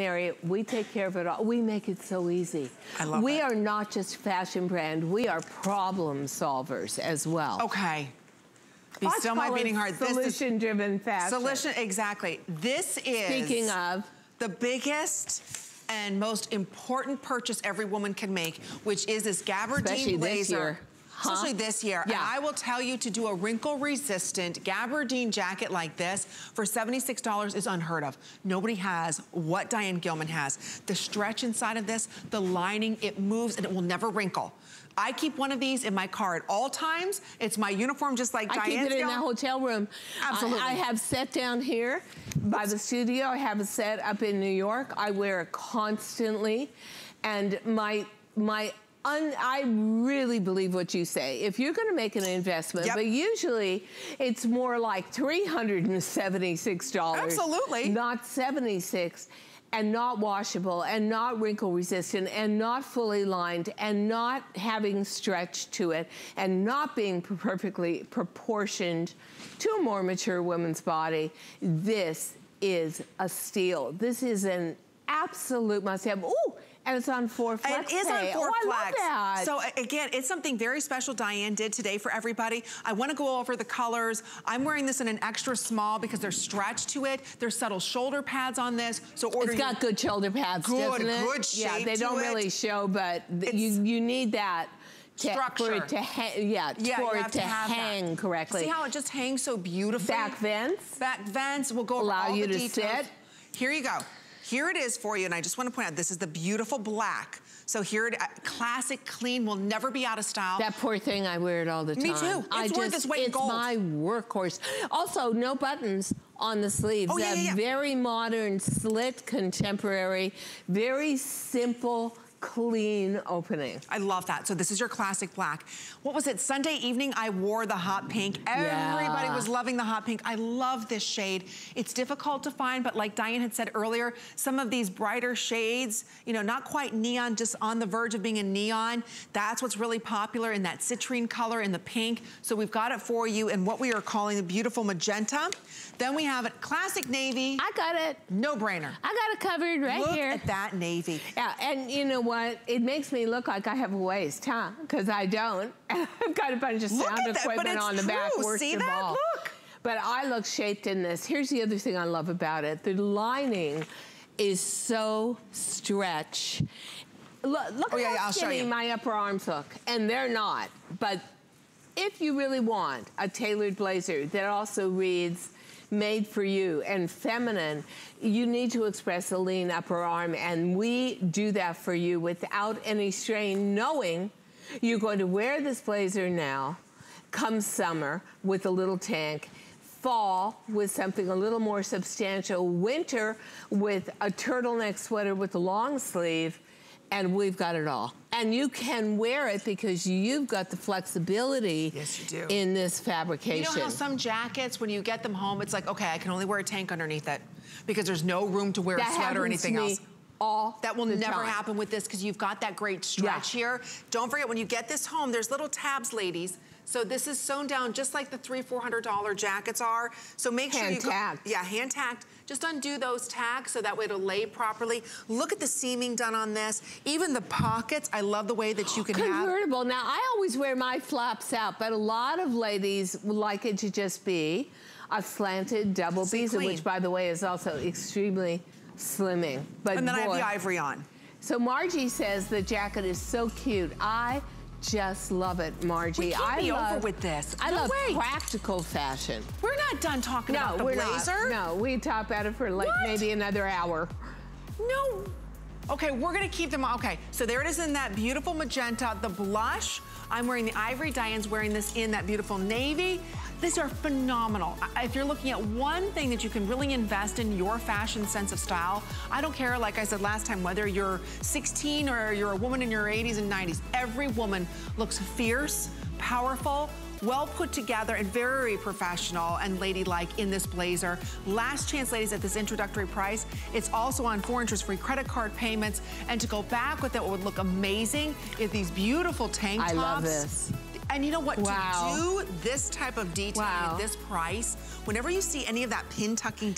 area, we take care of it all. We make it so easy. I love we it. are not just fashion brand, we are problem solvers as well. Okay. Be Let's still my beating heart. Solution-driven fashion. solution, exactly. This is Speaking of, the biggest and most important purchase every woman can make, which is this gabardine Especially this blazer. year. Huh? Especially this year. Yeah. And I will tell you to do a wrinkle-resistant gabardine jacket like this for $76 is unheard of. Nobody has what Diane Gilman has. The stretch inside of this, the lining, it moves and it will never wrinkle. I keep one of these in my car at all times. It's my uniform just like I Diane's keep it in the hotel room. Absolutely. I, I have set down here by the studio. I have a set up in New York. I wear it constantly. And my, my I really believe what you say. If you're gonna make an investment, Yep. but usually it's more like $376. Absolutely. Not 76 and not washable and not wrinkle resistant and not fully lined and not having stretch to it and not being perfectly proportioned to a more mature woman's body, this is a steal. This is an absolute must-have. Ooh, and it's on four flex It is on pay. four oh, I love that. So again, it's something very special Diane did today for everybody. I want to go over the colors. I'm wearing this in an extra small because there's stretch to it. There's subtle shoulder pads on this. So order It's got good shoulder pads, Good, doesn't it? good Yeah, they don't it. really show, but you you need that to, for Structure. it to hang. Yeah, Yeah, for it to, to hang that. correctly. See how it just hangs so beautifully? Back vents. Back vents. We'll go over Allow all you the to details. sit. Here you go. Here it is for you, and I just want to point out, this is the beautiful black. So here, it, uh, classic, clean, will never be out of style. That poor thing, I wear it all the time. Me too. I worth just, its weight in it's gold. my workhorse. Also, no buttons on the sleeves. Oh, yeah, yeah, yeah. very modern, slit, contemporary, very simple, clean opening. I love that. So this is your classic black. What was it? Sunday evening, I wore the hot pink. Everybody Yeah. was loving the hot pink. I love this shade. It's difficult to find, but like Diane had said earlier, some of these brighter shades, you know, not quite neon, just on the verge of being a neon. That's what's really popular in that citrine color in the pink. So we've got it for you in what we are calling the beautiful magenta. Then we have it classic navy. I got it. No brainer. I got it covered right Look here. at that navy. Yeah, and you know what? But it makes me look like I have a waist, huh? Because I don't. I've got a bunch of sound at that, but equipment on the back. true. Worst See of that? all. Look. But I look shaped in this. Here's the other thing I love about it. The lining is so stretch. Look, look Oh, at yeah, how yeah, skinny my upper arms look. And they're not. But if you really want a tailored blazer that also reads made for you and feminine, you need to express a lean upper arm and we do that for you without any strain, knowing you're going to wear this blazer now, come summer with a little tank, fall with something a little more substantial, winter with a turtleneck sweater with a long sleeve, and we've got it all. And you can wear it because you've got the flexibility Yes, you do. in this fabrication. You know how some jackets, when you get them home, it's like, okay, I can only wear a tank underneath it because there's no room to wear that a sweater or anything me else. all That will never time. happen with this because you've got that great stretch here. Don't forget, when you get this home, there's little tabs, ladies. So this is sewn down just like the three, $400 jackets are. So make sure Hand you go- tacked. Yeah, hand tacked. Just undo those tags so that way it'll lay properly. Look at the seaming done on this. Even the pockets, I love the way that you can have. Convertible. Now, I always wear my flaps out, but a lot of ladies would like it to just be a slanted double See, bezel, clean. which, by the way, is also extremely slimming. But And then I have the ivory on. So Margie says the jacket is so cute. I just love it, Margie. We can't I be love, over with this. I No love way. practical fashion. We're not done talking No, about the we're blazer. not. No, we talk about it for like What? maybe another hour. No. Okay, we're gonna keep them, okay. So there it is in that beautiful magenta, the blush. I'm wearing the ivory, Diane's wearing this in that beautiful navy. These are phenomenal. If you're looking at one thing that you can really invest in your fashion sense of style, I don't care, like I said last time, whether you're 16 or you're a woman in your 80s and 90s, every woman looks fierce, powerful, well put together and very professional and ladylike in this blazer. Last chance, ladies, at this introductory price. It's also on four interest free credit card payments. And to go back with it would look amazing is these beautiful tank tops. I love this. And you know what? Wow. To do this type of detail Wow. at this price, whenever you see any of that pin tucking